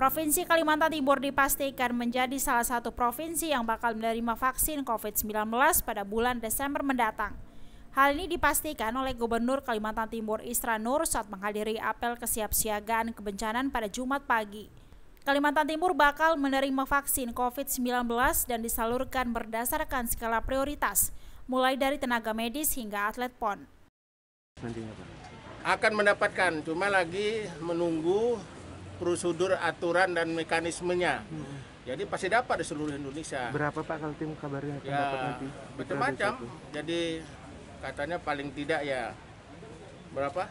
Provinsi Kalimantan Timur dipastikan menjadi salah satu provinsi yang bakal menerima vaksin COVID-19 pada bulan Desember mendatang. Hal ini dipastikan oleh Gubernur Kalimantan Timur Isra Nur saat menghadiri apel kesiapsiagaan kebencanaan pada Jumat pagi. Kalimantan Timur bakal menerima vaksin COVID-19 dan disalurkan berdasarkan skala prioritas, mulai dari tenaga medis hingga atlet PON. Nantinya Pak. Akan mendapatkan, cuma lagi menunggu prosedur aturan dan mekanismenya. Jadi pasti dapat di seluruh Indonesia. Berapa Pak kalau tim kabarnya akan ya dapat nanti? macam-macam. Jadi katanya paling tidak ya berapa?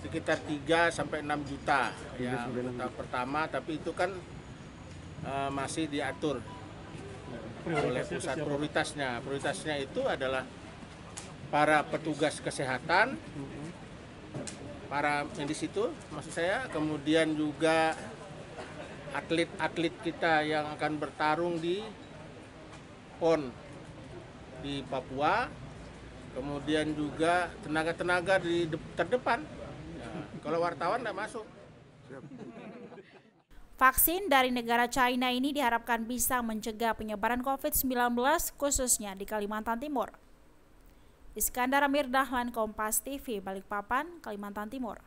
Sekitar 3 sampai 6 juta ya tahap pertama, tapi itu kan eh, masih diatur oleh pusat prioritasnya. Prioritasnya itu adalah para petugas kesehatan, para medis itu maksud saya, kemudian juga atlet-atlet kita yang akan bertarung di PON di Papua, kemudian juga tenaga-tenaga di de- terdepan. Ya, kalau wartawan tidak masuk. Vaksin dari negara China ini diharapkan bisa mencegah penyebaran COVID-19 khususnya di Kalimantan Timur. Iskandar Amir Dahlan Kompas TV Balikpapan, Kalimantan Timur.